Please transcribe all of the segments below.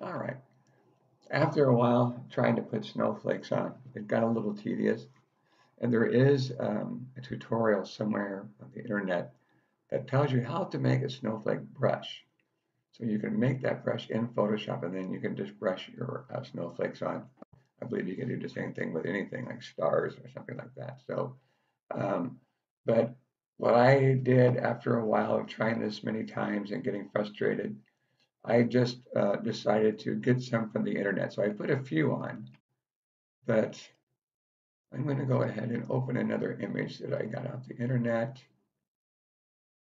All right. After a while trying to put snowflakes on, it got a little tedious. And there is um, a tutorial somewhere on the internet that tells you how to make a snowflake brush. So you can make that brush in Photoshop and then you can just brush your uh, snowflakes on. I believe you can do the same thing with anything like stars or something like that. So, um, but what I did after a while of trying this many times and getting frustrated, I just uh, decided to get some from the internet. So I put a few on, but I'm going to go ahead and open another image that I got off the internet.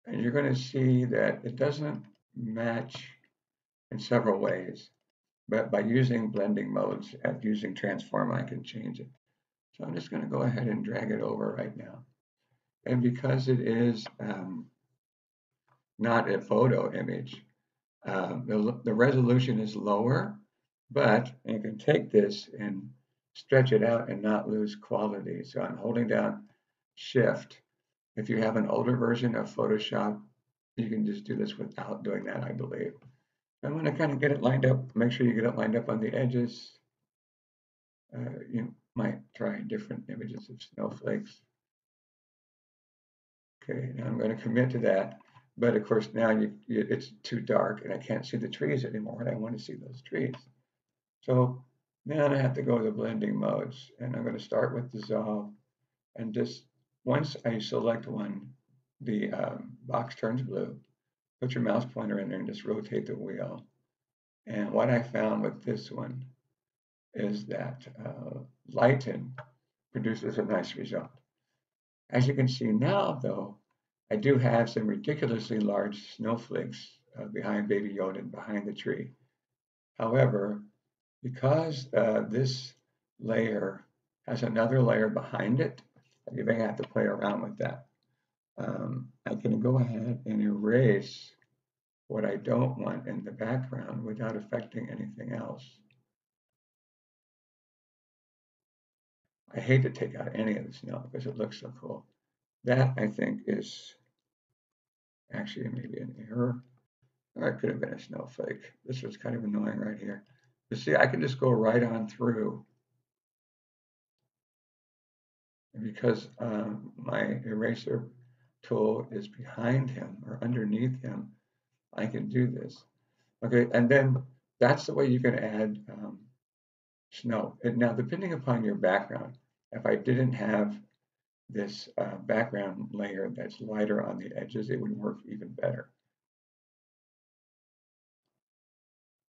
And you're going to see that it doesn't match in several ways. But by using blending modes and using transform, I can change it. So I'm just going to go ahead and drag it over right now. And because it is um, not a photo image, um, the, the resolution is lower, but you can take this and stretch it out and not lose quality. So I'm holding down shift. If you have an older version of Photoshop, you can just do this without doing that, I believe. I'm going to kind of get it lined up. Make sure you get it lined up on the edges. Uh, you might try different images of snowflakes. Okay, now I'm going to commit to that. But of course, now you, you, it's too dark and I can't see the trees anymore, and I want to see those trees. So now I have to go to the blending modes, and I'm going to start with dissolve. And just once I select one, the um, box turns blue. Put your mouse pointer in there and just rotate the wheel. And what I found with this one is that uh, Lighten produces a nice result. As you can see now, though, I do have some ridiculously large snowflakes uh, behind Baby Yoda and behind the tree. However, because uh, this layer has another layer behind it, going to have to play around with that. Um, I can go ahead and erase what I don't want in the background without affecting anything else. I hate to take out any of the snow because it looks so cool. That, I think, is actually maybe an error. Or it could have been a snowflake. This was kind of annoying right here. You see, I can just go right on through. Because um, my eraser tool is behind him or underneath him, I can do this. Okay, and then that's the way you can add um, snow. And now, depending upon your background, if I didn't have this uh, background layer that's lighter on the edges, it would work even better.